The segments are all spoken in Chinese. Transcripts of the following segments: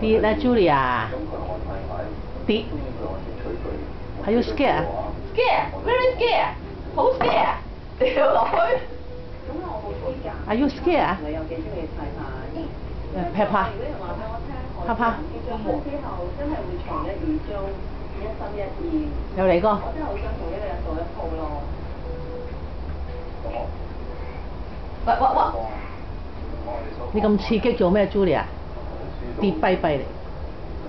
跌啦，Julia。跌。Are you scared? Scared? Very scared? 好 scared? 掉落去。Are you scared? 你有幾中意睇下？誒怕怕如果人話俾我聽，怕怕結咗婚之後真係會從一而終，一心一意。又嚟過。我真係好想同一個人做一鋪咯。喂喂喂！你咁刺激做咩，Julia？跌跛跛嚟。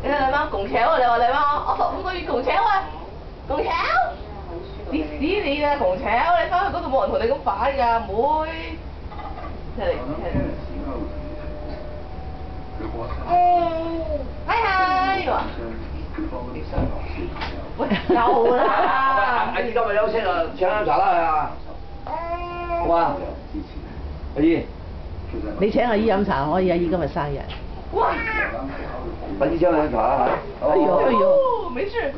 你睇你媽拱橋啊！你話你媽，我十五個月拱橋啊！拱橋！跌死你啊！拱橋！你翻去嗰度冇人同你咁擺㗎，妹。真係嗨嗨！話喂，夠啦！阿姨今日休息啊，請飲茶啦係啊。好嘛？阿姨，你請阿姨飲茶，可以阿姨今日生日。哇！阿姨請你飲茶啦嚇。哎呦哎呦哦，沒事。呢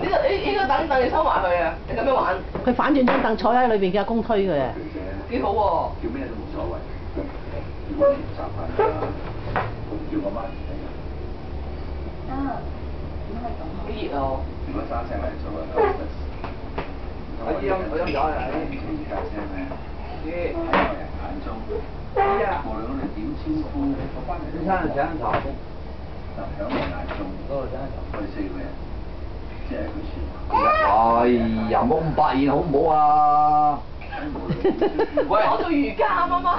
個呢呢個等等你收埋佢啊！你咁樣玩佢反轉張凳坐喺裏邊，叫阿公推佢啊。幾好喎！叫咩都冇所謂。如果唔習慣嘅話，叫我媽唔聽。好熱啊！如果揸車嚟做啊，阿姨飲我飲茶啊！唔中意架車咩？咦？喺外人眼中，無論我哋點稱呼，嗰班人先生請飲茶。但喺我眼中，嗰度請飲茶。我哋四個人只係一句説話。哎呀，冇咁百厭好唔好啊？喂，我做瑜伽，媽媽。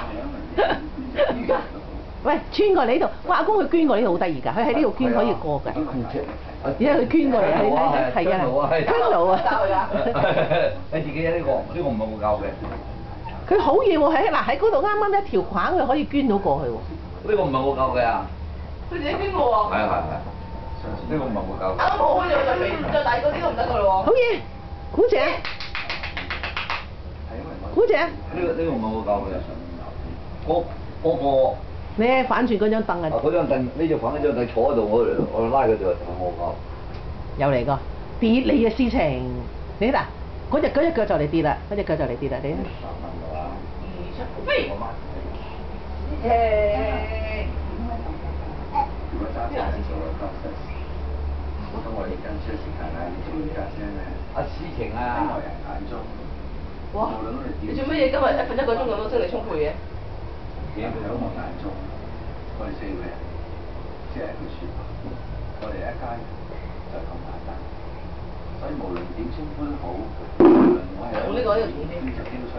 瑜伽。喂，穿過嚟呢度，我阿公佢捐過呢度好得意㗎，佢喺呢度捐可以過㗎。而家佢捐過嚟，係啊係啊，捐到啊！教佢啊！你自己呢個呢個唔係我教嘅，佢好嘢喎，喺嗱喺嗰度啱啱一條框佢可以捐到過去喎。呢個唔係我教嘅啊。佢自己捐過喎。係啊係係，呢個唔係我教嘅。啱啱好就再肥再大個啲都唔得㗎咯好嘢，古姐。古姐。呢個呢個唔係我教嘅，嗰嗰個。你反轉嗰張凳啊！嗰張凳呢隻反嗰張凳坐喺度，我我拉佢就係我教。又嚟個跌你嘅事情，你嗱嗰只嗰隻腳就嚟跌啦，嗰隻腳就嚟跌啦，你！如果揸車嚟做啊，process，咁我哋跟車時間咧，你中意架車咩？阿事情喺！外人眼中，哇！你做乜嘢今日一瞓一個鐘咁多精力充沛嘅？喺我眼中，我哋四個人只係一句説話，我哋一家人就咁簡單。所以無論點稱呼都好，無論我係我呢個呢個重啲就基本上。